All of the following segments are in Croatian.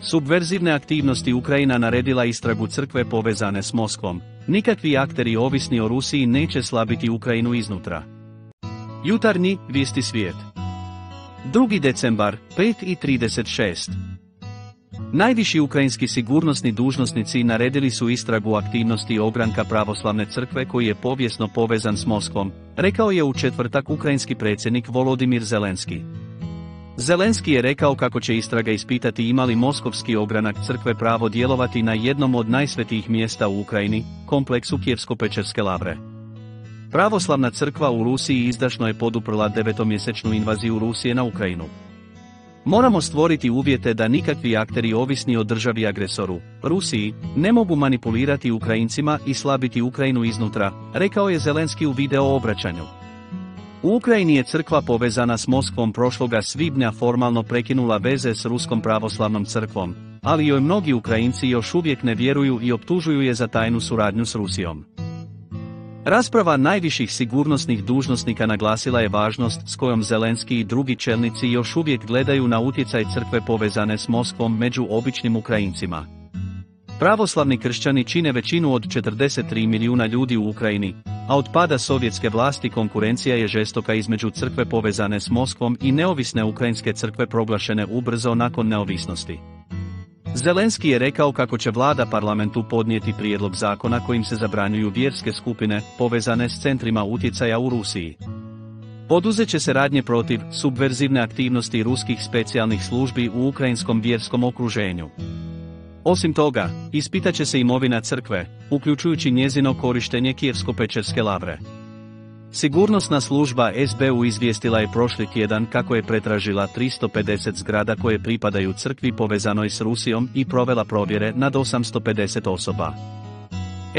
Subverzivne aktivnosti Ukrajina naredila istragu crkve povezane s Moskvom. Nikakvi akteri ovisni o Rusiji neće slabiti Ukrajinu iznutra. Jutarnji, vijesti svijet. 2. decembar, 5 i 36. Najviši ukrajinski sigurnosni dužnosnici naredili su istragu aktivnosti ogranka pravoslavne crkve koji je povijesno povezan s Moskvom, rekao je u četvrtak ukrajinski predsjednik Volodimir Zelenski. Zelenski je rekao kako će istraga ispitati imali moskovski ogranak crkve pravo djelovati na jednom od najsvetijih mjesta u Ukrajini, kompleksu Kijevsko-Pečerske lavre. Pravoslavna crkva u Rusiji izdašno je poduprla devetomjesečnu invaziju Rusije na Ukrajinu. Moramo stvoriti uvjete da nikakvi akteri ovisni o državi agresoru, Rusiji, ne mogu manipulirati Ukrajincima i slabiti Ukrajinu iznutra, rekao je Zelenski u video obraćanju. U Ukrajini je crkva povezana s Moskvom prošloga svibnja formalno prekinula veze s Ruskom pravoslavnom crkvom, ali joj mnogi Ukrajinci još uvijek ne vjeruju i optužuju je za tajnu suradnju s Rusijom. Rasprava najviših sigurnosnih dužnosnika naglasila je važnost s kojom Zelenski i drugi čelnici još uvijek gledaju na utjecaj crkve povezane s Moskvom među običnim Ukrajincima. Pravoslavni kršćani čine većinu od 43 milijuna ljudi u Ukrajini, a od pada sovjetske vlasti konkurencija je žestoka između crkve povezane s Moskvom i neovisne ukrajinske crkve proglašene ubrzo nakon neovisnosti. Zelenski je rekao kako će vlada parlamentu podnijeti prijedlog zakona kojim se zabranjuju vjerske skupine povezane s centrima utjecaja u Rusiji. Poduzet će se radnje protiv subverzivne aktivnosti ruskih specijalnih službi u ukrajinskom vjerskom okruženju. Osim toga, ispitat će se imovina crkve, uključujući njezino korištenje Kijevsko-Pečerske lavre. Sigurnosna služba SBU izvijestila je prošli tjedan kako je pretražila 350 zgrada koje pripadaju crkvi povezanoj s Rusijom i provela provjere nad 850 osoba.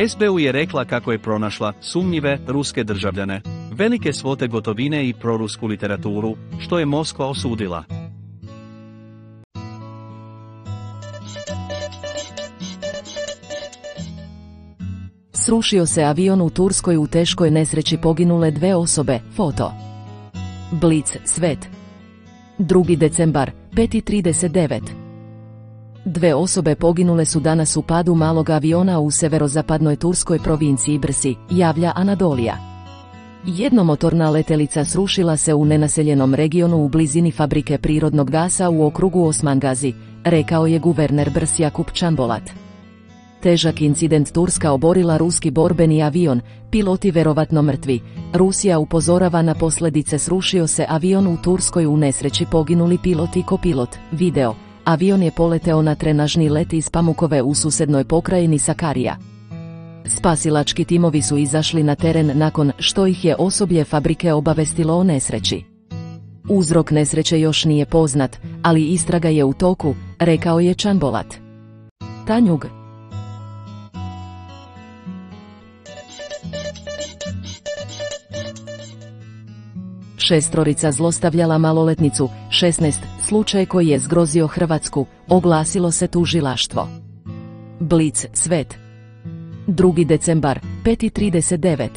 SBU je rekla kako je pronašla sumnjive ruske državljane, velike svote gotovine i prorusku literaturu, što je Moskva osudila. Srušio se avion u Turskoj u teškoj nesreći poginule dve osobe, foto. Blic, Svet. 2. decembar, 5.39. Dve osobe poginule su danas u padu malog aviona u severozapadnoj turskoj provinciji Brsi, javlja Anadolija. Jednomotorna letelica srušila se u nenaseljenom regionu u blizini fabrike prirodnog gasa u okrugu Osmangazi, rekao je guverner Brs Jakub Čambolat. Težak incident Turska oborila ruski borbeni avion, piloti verovatno mrtvi. Rusija upozorava na posljedice srušio se avion u Turskoj u nesreći poginuli pilot i kopilot. Video. Avion je poleteo na trenažni let iz Pamukove u susednoj pokrajini Sakarija. Spasilački timovi su izašli na teren nakon što ih je osoblje fabrike obavestilo o nesreći. Uzrok nesreće još nije poznat, ali istraga je u toku, rekao je Čanbolat. Tanjug, Šestorica zlostavljala maloletnicu, 16, slučaj koji je zgrozio Hrvatsku, oglasilo se tužilaštvo. Blic, Svet. 2. decembar, 5.39.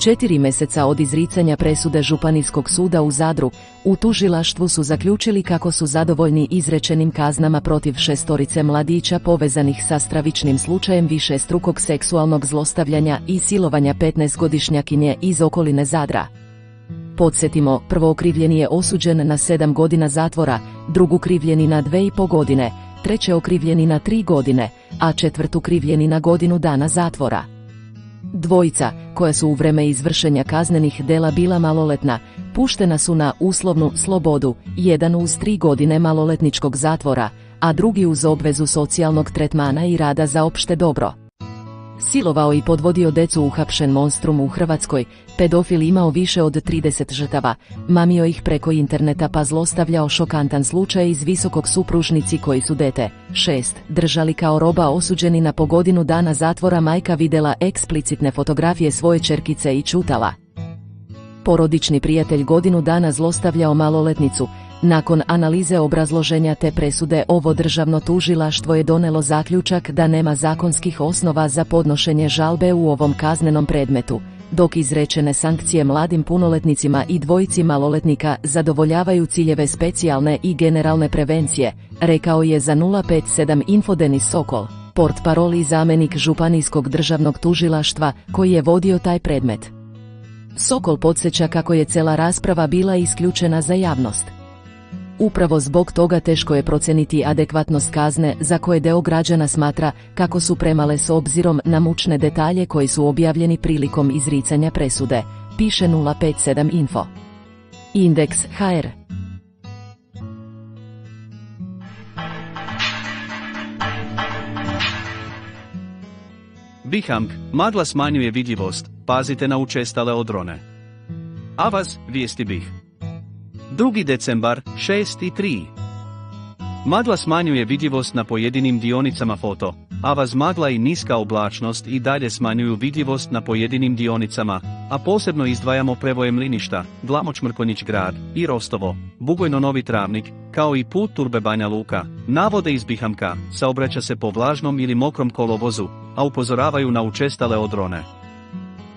Četiri mjeseca od izricanja presude Županijskog suda u Zadru, u tužilaštvu su zaključili kako su zadovoljni izrečenim kaznama protiv šestorice mladića povezanih sa stravičnim slučajem više strukog seksualnog zlostavljanja i silovanja 15-godišnjakinje iz okoline Zadra. Podsjetimo, prvo okrivljeni je osuđen na 7 godina zatvora, drugu krivljeni na 2,5 godine, treće okrivljeni na 3 godine, a četvrtu krivljeni na godinu dana zatvora. Dvojica, koja su u vreme izvršenja kaznenih dela bila maloletna, puštena su na uslovnu slobodu, jedan uz tri godine maloletničkog zatvora, a drugi uz obvezu socijalnog tretmana i rada za opšte dobro. Silovao i podvodio decu uhapšen monstrum u Hrvatskoj, pedofil imao više od 30 žrtava, mamio ih preko interneta pa zlostavljao šokantan slučaj iz visokog supružnici koji su dete, 6, držali kao roba osuđeni na po godinu dana zatvora majka videla eksplicitne fotografije svoje čerkice i čutala. Porodični prijatelj godinu dana zlostavljao maloletnicu, nakon analize obrazloženja te presude ovo državno tužilaštvo je donelo zaključak da nema zakonskih osnova za podnošenje žalbe u ovom kaznenom predmetu. dok izrečene sankcije mladim punoletnicima i dvojici maloletnika zadovoljavaju ciljeve specijalne i generalne prevencije, rekao je za 057 Info Denis Sokol, port paroli zamenik Županijskog državnog tužilaštva koji je vodio taj predmet. Sokol podsjeća kako je cela rasprava bila isključena za javnost. Upravo zbog toga teško je proceniti adekvatnost kazne za koje deo građana smatra kako su premale s obzirom na mučne detalje koji su objavljeni prilikom izricanja presude, piše 057 Info. Indeks HR Bihamk, magla smanjuje vidljivost, pazite na učestale odrone. Avaz, vijesti bih. 2. decembar, 6 i 3. Magla smanjuje vidljivost na pojedinim dionicama foto, Avaz magla i niska oblačnost i dalje smanjuju vidljivost na pojedinim dionicama, a posebno izdvajamo prevoje Mliništa, Glamoč Mrkonjić grad i Rostovo, Bugojno Novi Travnik, kao i put Turbe Banja Luka, navode iz Bihamka, saobraća se po vlažnom ili mokrom kolovozu, a upozoravaju na učestale odrone.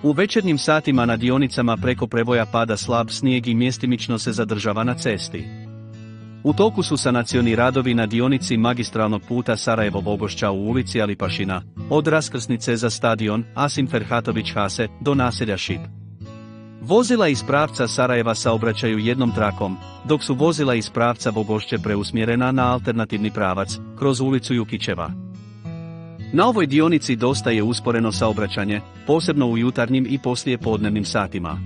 U večernjim satima na dionicama preko prevoja pada slab snijeg i mjestimično se zadržava na cesti. U toku su sanacioni radovi na dionici magistralnog puta Sarajevo-Bogošća u ulici Alipašina, od raskrsnice za stadion Asim Ferhatović Hase do naselja Šip. Vozila iz pravca Sarajeva saobraćaju jednom trakom, dok su vozila iz pravca Bogošće preusmjerena na alternativni pravac, kroz ulicu Jukićeva. Na ovoj dionici dosta je usporeno saobraćanje, posebno u jutarnjim i poslije podnevnim satima.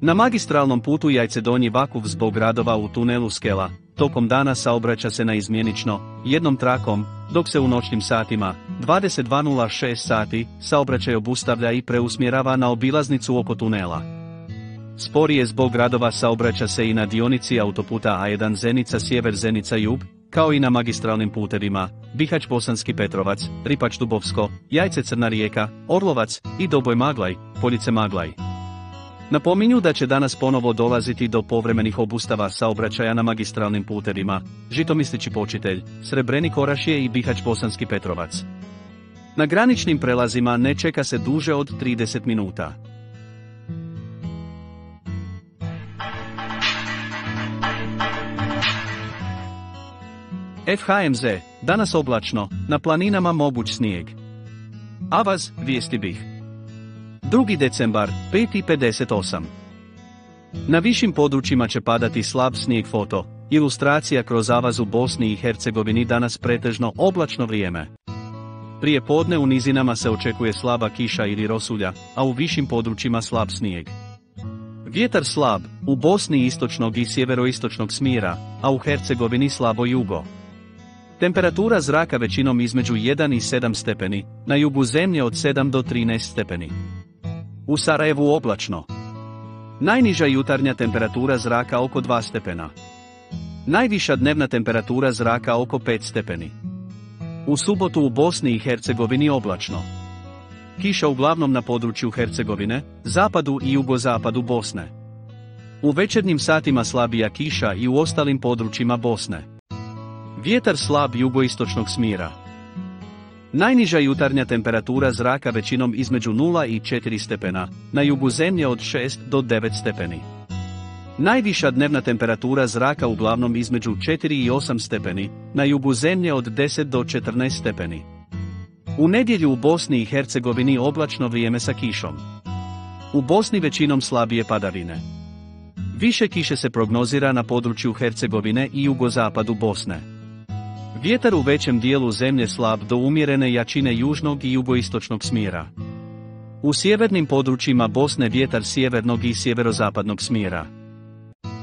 Na magistralnom putu Jajce Donji Vakuf zbog radova u tunelu Skela, tokom dana saobraća se na izmjenično, jednom trakom, dok se u noćnim satima, 22.06 sati, saobraćaj obustavlja i preusmjerava na obilaznicu oko tunela. Sporije zbog radova saobraća se i na dionici autoputa A1 Zenica Sjever Zenica Jug, kao i na magistralnim putevima, Bihać Bosanski Petrovac, Ripač Dubovsko, Jajce Crna Rijeka, Orlovac i Doboj Maglaj, Poljice Maglaj. Napominju da će danas ponovo dolaziti do povremenih obustava saobraćaja na magistralnim putevima, Žitomislići počitelj, Srebrenik Orašje i Bihać Bosanski Petrovac. Na graničnim prelazima ne čeka se duže od 30 minuta. FHMZ, danas oblačno, na planinama moguć snijeg. Avaz, vijesti bih. 2. decembar, 5.58. Na višim područjima će padati slab snijeg foto, ilustracija kroz avaz u Bosni i Hercegovini danas pretežno oblačno vrijeme. Prije podne u nizinama se očekuje slaba kiša ili rosulja, a u višim područjima slab snijeg. Vjetar slab, u Bosni istočnog i sjeveroistočnog smjera, a u Hercegovini slabo jugo. Temperatura zraka većinom između 1 i 7 stepeni, na jugu zemlje od 7 do 13 stepeni. U Sarajevu oblačno. Najniža jutarnja temperatura zraka oko 2 stepena. Najviša dnevna temperatura zraka oko 5 stepeni. U subotu u Bosni i Hercegovini oblačno. Kiša uglavnom na području Hercegovine, zapadu i jugozapadu Bosne. U večernjim satima slabija kiša i u ostalim područjima Bosne. Vjetar slab jugoistočnog smjera. Najniža jutarnja temperatura zraka većinom između 0 i 4 stepena, na jugu zemlje od 6 do 9 stepeni. Najviša dnevna temperatura zraka uglavnom između 4 i 8 stepeni, na jugu zemlje od 10 do 14 stepeni. U nedjelju u Bosni i Hercegovini oblačno vrijeme sa kišom. U Bosni većinom slabije padavine. Više kiše se prognozira na području Hercegovine i jugozapadu Bosne. Vjetar u većem dijelu zemlje slab do umjerene jačine južnog i jugoistočnog smjera. U sjevernim područjima Bosne vjetar sjevernog i sjeverozapadnog smjera.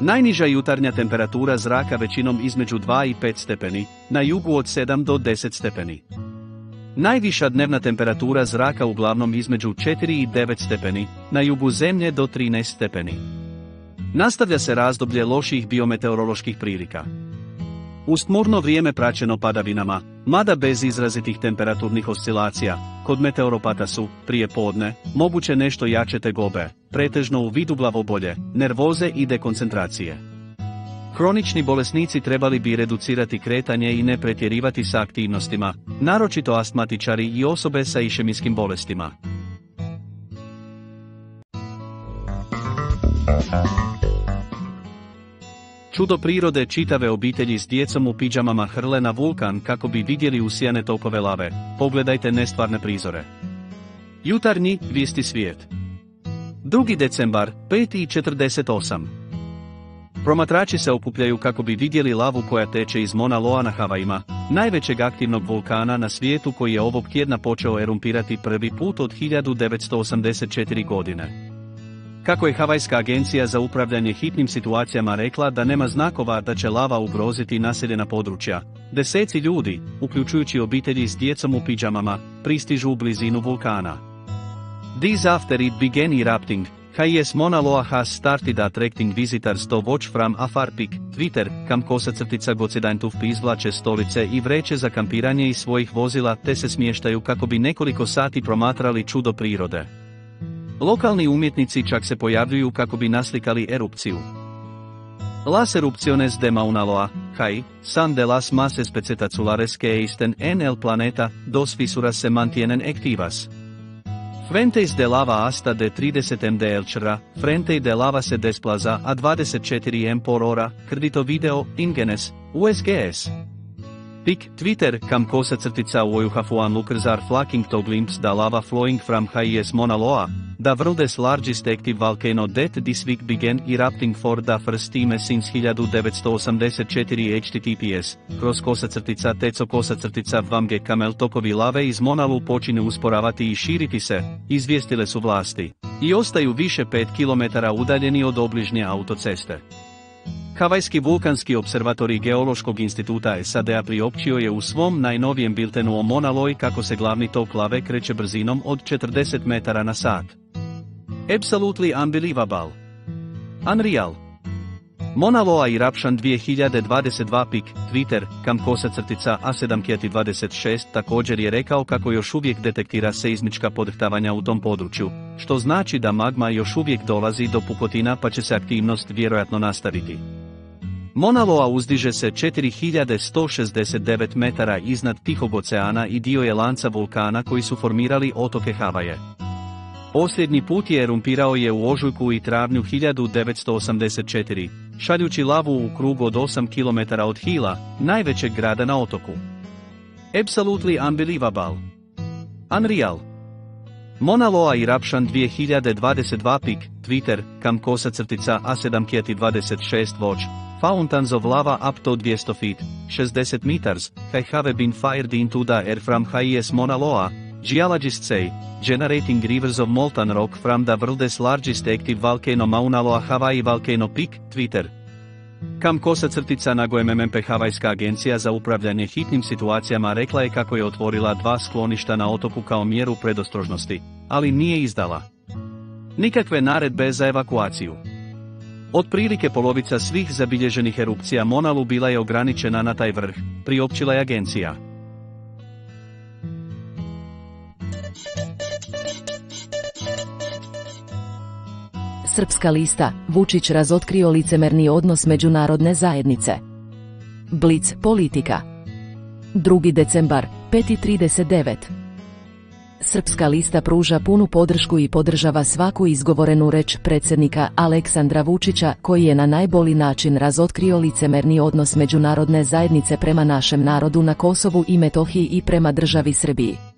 Najniža jutarnja temperatura zraka većinom između 2 i 5 stepeni, na jugu od 7 do 10 stepeni. Najviša dnevna temperatura zraka uglavnom između 4 i 9 stepeni, na jugu zemlje do 13 stepeni. Nastavlja se razdoblje loših biometeoroloških prilika. Uz tmurno vrijeme praćeno padavinama, mada bez izrazitih temperaturnih oscilacija, kod meteoropata su, prije podne, moguće nešto jače tegobe, pretežno u vidu glavobolje, nervoze i dekoncentracije. Kronični bolesnici trebali bi reducirati kretanje i ne pretjerivati sa aktivnostima, naročito astmatičari i osobe sa išemijskim bolestima. Čudo prirode čitave obitelji s djecom u piđamama hrle na vulkan kako bi vidjeli usijane tokove lave, pogledajte nestvarne prizore. Jutarnji, visti svijet. 2. decembar, 5.48. Promatrači se okupljaju kako bi vidjeli lavu koja teče iz Mona Loa na Havajima, najvećeg aktivnog vulkana na svijetu koji je ovog tjedna počeo erumpirati prvi put od 1984 godine. Kako je Havajska agencija za upravljanje hitnim situacijama rekla da nema znakova da će lava ugroziti naseljena područja, deseci ljudi, uključujući obitelji s djecom u piđamama, pristižu u blizinu vulkana. These after it began erupting, HIS Mauna Loa has started attracting visitors to watch from afar peak, Twitter, kam kosa crtica Gocedaintuf izvlače stolice i vreće za kampiranje iz svojih vozila te se smještaju kako bi nekoliko sati promatrali čudo prirode. Lokalni umjetnici čak se pojavljuju kako bi naslikali erupciju. Las erupciones de Mauna Loa, kaj, san de las más especetaculares que eisten en el planeta, dos fisuras se mantienen activas. Fuentes de lava hasta de 30 mdl frente de lava se desplaza a 24 m por hora, kredito video, ingenes, USGS. Pik, Twitter, kam kosa crtica u Ojuhafuan Lukrzar flaking to glimpse da lava flowing from HIS Mauna Loa, The world's largest active volcano that this week began erupting for the first time since 1984 https, kroz kosa crtica teco kosa crtica vamge kamel tokovi lave iz Monalu počinu usporavati i širiti se, izvijestile su vlasti. I ostaju više 5 km udaljeni od obližnje autoceste. Havajski vulkanski observatorij Geološkog instituta SAD-a priopćio je u svom najnovijem biltenu o Monaloj kako se glavni tok lave kreće brzinom od 40 metara na sat. Absolutely unbelievable. Unreal. Mona Loa Eruption 2022 pik, Twitter, kam kosa crtica A726 također je rekao kako još uvijek detektira seizmička podrhtavanja u tom području, što znači da magma još uvijek dolazi do pukotina pa će se aktivnost vjerojatno nastaviti. Mona Loa uzdiže se 4169 metara iznad Tihog oceana i dio je lanca vulkana koji su formirali otoke Havaje. Posljednji put je erumpirao je u ožujku i travnju 1984, šaljući lavu u krug od 8 km od Hila, najvećeg grada na otoku. Absolutely unbelievable. Unreal. Mona Loa Eruption 2022 pik, Twitter, kam kosa crtica A7 26 watch, fountains of lava up to 200 feet, 60 meters, have been fired into the air from HIS Mona Loa, Geologists say, generating rivers of molten rock from the world's largest active volcano Mauna Loa Hawaii Volcano Peak, Twitter. Kam kosa crtica na MMP Havajska agencija za upravljanje hitnim situacijama rekla je kako je otvorila dva skloništa na otoku kao mjeru predostrožnosti, ali nije izdala nikakve naredbe za evakuaciju. Otprilike polovica svih zabilježenih erupcija Monalu bila je ograničena na taj vrh, priopćila je agencija. Srpska lista, Vučić razotkrio licemerni odnos međunarodne zajednice. Blic, politika. 2. decembar, 5.39. Srpska lista pruža punu podršku i podržava svaku izgovorenu reč predsjednika Aleksandra Vučića koji je na najbolji način razotkrio licemerni odnos međunarodne zajednice prema našem narodu na Kosovu i Metohiji i prema državi Srbiji.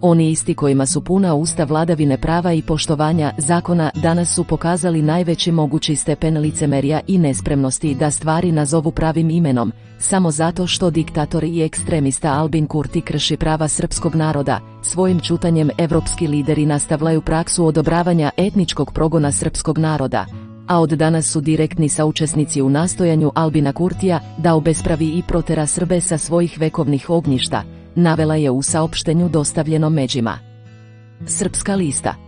Oni isti kojima su puna usta vladavine prava i poštovanja zakona danas su pokazali najveći mogući stepen licemerja i nespremnosti da stvari nazovu pravim imenom, samo zato što diktator i ekstremista Albin Kurti krši prava srpskog naroda, svojim čutanjem evropski lideri nastavljaju praksu odobravanja etničkog progona srpskog naroda, a od danas su direktni saučesnici u nastojanju Albina Kurtija da obespravi i protera Srbe sa svojih vekovnih ognjišta, navela je u saopštenju dostavljeno međima. Srpska lista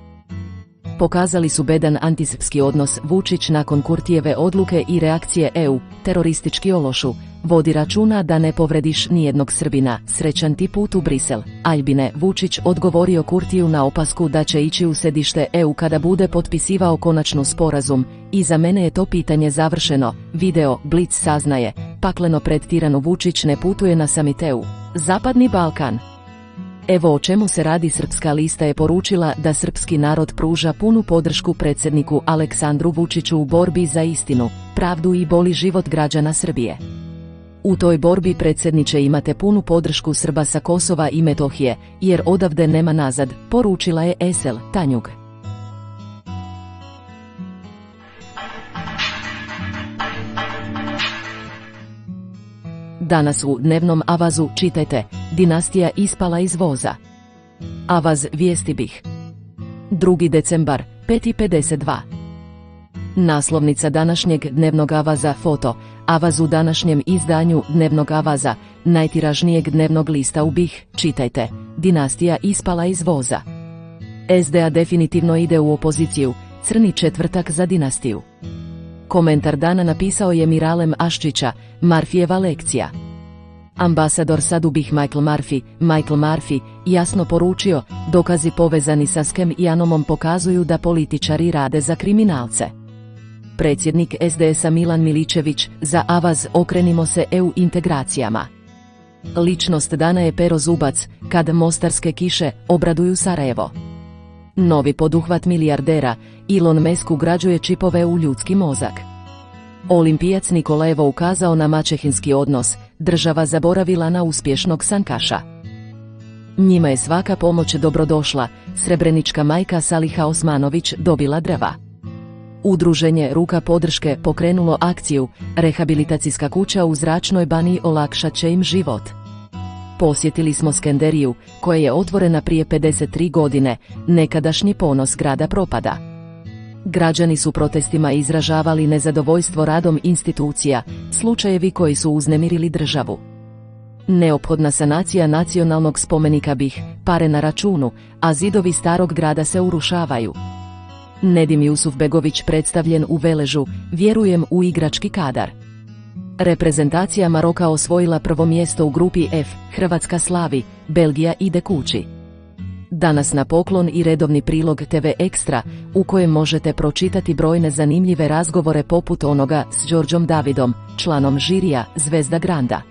Pokazali su bedan antisrpski odnos Vučić nakon Kurtijeve odluke i reakcije EU, teroristički ološu, vodi računa da ne povrediš nijednog Srbina, srećan ti put u Brisel. Albine Vučić odgovorio Kurtiju na opasku da će ići u sedište EU kada bude potpisivao konačnu sporazum, i za mene je to pitanje završeno, video Blitz saznaje, pakleno pred Tiranu Vučić ne putuje na samit EU. Zapadni Balkan Evo o čemu se radi Srpska lista je poručila da srpski narod pruža punu podršku predsjedniku Aleksandru Vučiću u borbi za istinu, pravdu i boli život građana Srbije. U toj borbi predsjedniče imate punu podršku Srba sa Kosova i Metohije, jer odavde nema nazad, poručila je Esel Tanjug. Danas u dnevnom avazu čitajte, dinastija ispala iz voza. Avaz vijesti bih. 2. decembar, 5.52. Naslovnica današnjeg dnevnog avaza foto, avaz u današnjem izdanju dnevnog avaza, najtiražnijeg dnevnog lista u bih, čitajte, dinastija ispala iz voza. SDA definitivno ide u opoziciju, crni četvrtak za dinastiju. Komentar dana napisao je Miralem Aščića, Marfijeva lekcija. Ambasador Sadubih Michael Murphy, Michael Murphy, jasno poručio, dokazi povezani sa Skem i Anomom pokazuju da političari rade za kriminalce. Predsjednik SDS-a Milan Miličević, za avaz okrenimo se EU integracijama. Ličnost dana je Pero Zubac, kad mostarske kiše obraduju Sarajevo. Novi poduhvat milijardera, Elon Musk ugrađuje čipove u ljudski mozak. Olimpijac Nikolaevo ukazao na mačehinski odnos, država zaboravila na uspješnog sankaša. Njima je svaka pomoć dobrodošla, srebrenička majka Saliha Osmanović dobila drva. Udruženje Ruka podrške pokrenulo akciju, rehabilitacijska kuća u zračnoj bani olakšat će im život. Posjetili smo Skenderiju, koja je otvorena prije 53 godine, nekadašnji ponos grada propada. Građani su protestima izražavali nezadovoljstvo radom institucija, slučajevi koji su uznemirili državu. Neophodna sanacija nacionalnog spomenika bih, pare na računu, a zidovi starog grada se urušavaju. Nedim Jusuf Begović predstavljen u Veležu, vjerujem u igrački kadar. Reprezentacija Maroka osvojila prvo mjesto u grupi F, Hrvatska slavi, Belgija ide kući. Danas na poklon i redovni prilog TV Ekstra, u kojem možete pročitati brojne zanimljive razgovore poput onoga s Đorđom Davidom, članom žirija Zvezda Granda.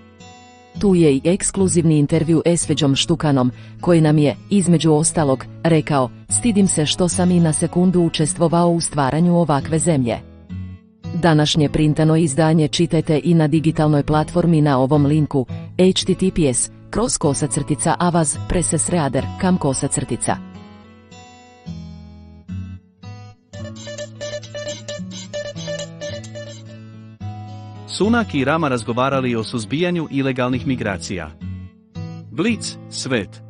Tu je i ekskluzivni intervju Esveđom Štukanom, koji nam je, između ostalog, rekao, stidim se što sam i na sekundu učestvovao u stvaranju ovakve zemlje. Današnje printano izdanje čitajte i na digitalnoj platformi na ovom linku, https, kroz kosa crtica avaz, preses reader, kam kosa crtica. Sunak i Rama razgovarali o suzbijanju ilegalnih migracija. Blic, svet.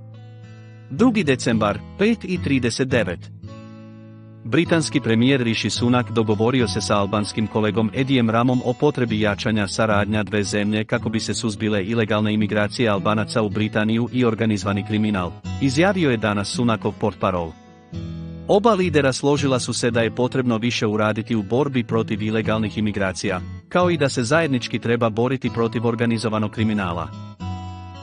2. decembar, 5.39. Britanski premijer Rishi Sunak dogovorio se sa albanskim kolegom Edijem Ramom o potrebi jačanja saradnja dve zemlje kako bi se suzbile ilegalne imigracije Albanaca u Britaniju i organizvani kriminal, izjavio je danas Sunakov portparol. Oba lidera složila su se da je potrebno više uraditi u borbi protiv ilegalnih imigracija, kao i da se zajednički treba boriti protiv organizovanog kriminala.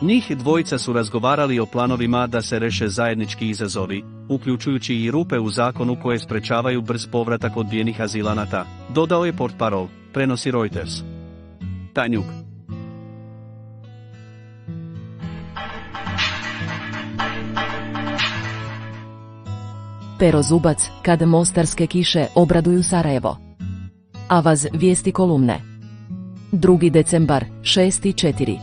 Njih dvojica su razgovarali o planovima da se reše zajednički izazovi, uključujući i rupe u zakonu koje sprečavaju brz povratak odbijenih azilanata, dodao je portparol, prenosi Reuters. Tanjuk. Pero Zubac, kad mostarske kiše obraduju Sarajevo. Avaz vijesti kolumne. 2. decembar, 6.4.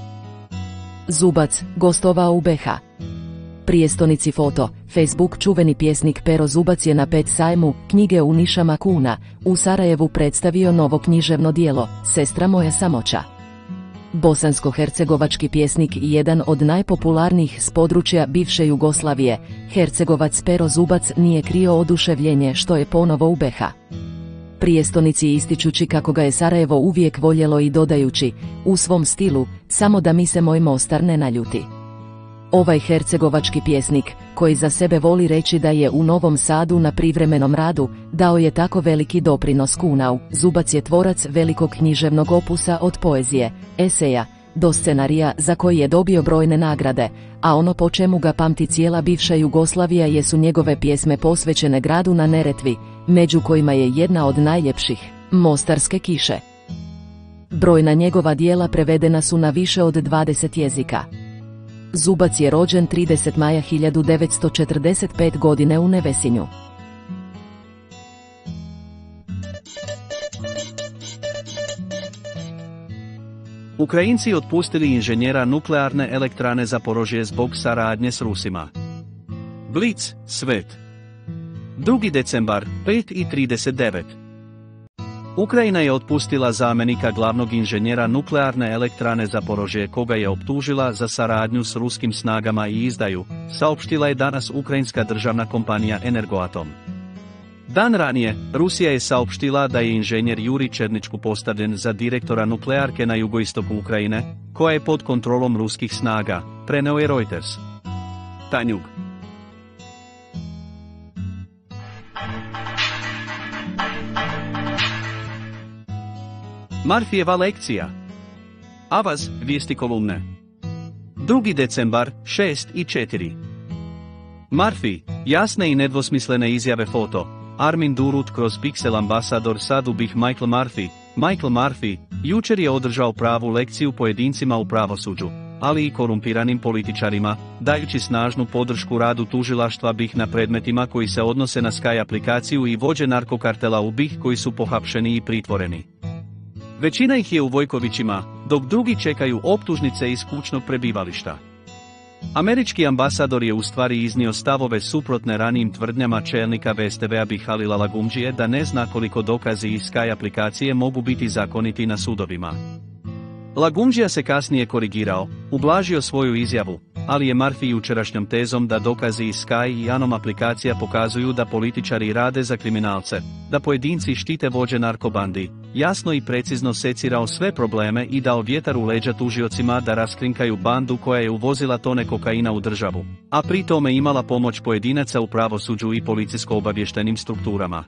Zubac, gostovao u BH. Prijestonici foto, Facebook čuveni pjesnik Pero Zubac je na pet sajmu, knjige u nišama kuna, u Sarajevu predstavio novo književno dijelo, Sestra moja samoća. Bosansko-hercegovački pjesnik i jedan od najpopularnijih s područja bivše Jugoslavije, Hercegovac Pero Zubac nije krio oduševljenje što je ponovo u BH. Prijestonici ističući kako ga je Sarajevo uvijek voljelo i dodajući, u svom stilu, samo da mi se moj Mostar ne naljuti. Ovaj hercegovački pjesnik, koji za sebe voli reći da je u Novom Sadu na privremenom radu, dao je tako veliki doprinos Kunau. Zubac je tvorac velikog književnog opusa od poezije, eseja, do scenarija za koji je dobio brojne nagrade, a ono po čemu ga pamti cijela bivša Jugoslavija jesu njegove pjesme posvećene gradu na Neretvi, među kojima je jedna od najljepših, Mostarske kiše. Brojna njegova dijela prevedena su na više od 20 jezika. Zubac je rođen 30. maja 1945 godine u Nevesinju. Ukrajinci otpustili inženjera nuklearne elektrane za porožje zbog saradnje s Rusima. Blic, Svet. 2. decembar, 5 i 39. Ukrajina je otpustila zamjenika glavnog inženjera nuklearne elektrane za porožje koga je optužila za saradnju s ruskim snagama i izdaju, saopštila je danas ukrajinska državna kompanija Energoatom. Dan ranije, Rusija je saopštila da je inženjer Juri Černičku postavljen za direktora nuklearke na jugoistoku Ukrajine, koja je pod kontrolom ruskih snaga, preneo je Reuters. Tanjug. Marfijeva lekcija. Avaz, vijesti kolumne. 2. decembar, 6 i 4. Marfi, jasne i nedvosmislene izjave foto, Armin Durut kroz Pixel Ambassador Sadu bih Michael Murphy. Michael Murphy, jučer je održao pravu lekciju pojedincima u pravosuđu, ali i korumpiranim političarima, dajući snažnu podršku radu tužilaštva BiH na predmetima koji se odnose na Sky aplikaciju i vođe narkokartela u BiH koji su pohapšeni i pritvoreni. Većina ih je u Vojkovićima, dok drugi čekaju optužnice iz kućnog prebivališta. Američki ambasador je u stvari iznio stavove suprotne ranijim tvrdnjama čelnika VSTV-a Bihalila Lagumđije da ne zna koliko dokazi iz Sky aplikacije mogu biti zakoniti na sudovima. Lagumđija se kasnije korigirao, ublažio svoju izjavu, ali je Marfi jučerašnjom tezom da dokazi iz Sky i Anom aplikacija pokazuju da političari rade za kriminalce, da pojedinci štite vođe narkobandi, jasno i precizno secirao sve probleme i dao vjetar u leđa tužiocima da raskrinkaju bandu koja je uvozila tone kokaina u državu, a pri tome imala pomoć pojedinaca u pravosuđu i policijsko-obavještenim strukturama.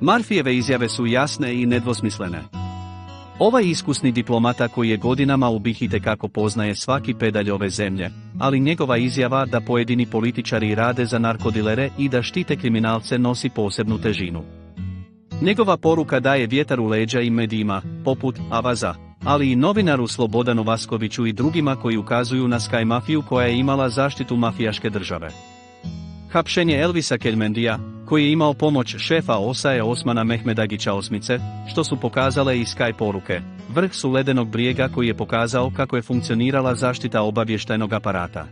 Marfijeve izjave su jasne i nedvosmislene. Ovaj iskusni diplomata koji je godinama u Bihite kako poznaje svaki pedalj ove zemlje, ali njegova izjava da pojedini političari rade za narkodilere i da štite kriminalce nosi posebnu težinu. Njegova poruka daje vjetar u leđa i medijima, poput Avaza, ali i novinaru Slobodanu Vaskoviću i drugima koji ukazuju na Sky mafiju koja je imala zaštitu mafijaške države. Hapšenje Elvisa Kelmendija, koji je imao pomoć šefa Osaje Osmana Mehmedagića Osmice, što su pokazale i Sky poruke, vrh su ledenog brijega koji je pokazao kako je funkcionirala zaštita obavještajnog aparata.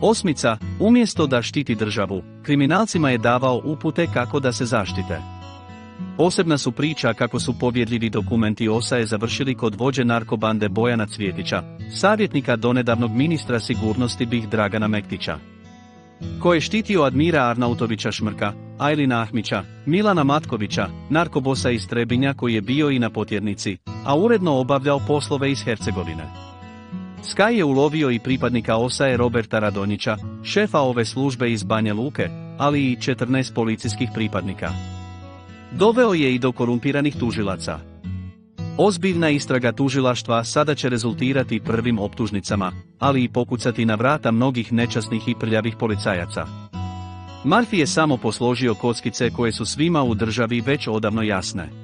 Osmica, umjesto da štiti državu, kriminalcima je davao upute kako da se zaštite. Posebna su priča kako su povjedljivi dokumenti Osaje završili kod vođe narkobande Bojana Cvjetića, savjetnika donedavnog ministra sigurnosti Bih Dragana Mektića. Ko je štitio Admira Arnautovića Šmrka, Ajlina Ahmića, Milana Matkovića, narkobosa iz Trebinja koji je bio i na potjernici, a uredno obavljao poslove iz Hercegovine. Sky je ulovio i pripadnika Osaje Roberta Radonjića, šefa ove službe iz Banja Luke, ali i 14 policijskih pripadnika. Doveo je i do korumpiranih tužilaca. Ozbiljna istraga tužilaštva sada će rezultirati prvim optužnicama, ali i pokucati na vrata mnogih nečasnih i prljavih policajaca. Marfi je samo posložio kockice koje su svima u državi već odavno jasne.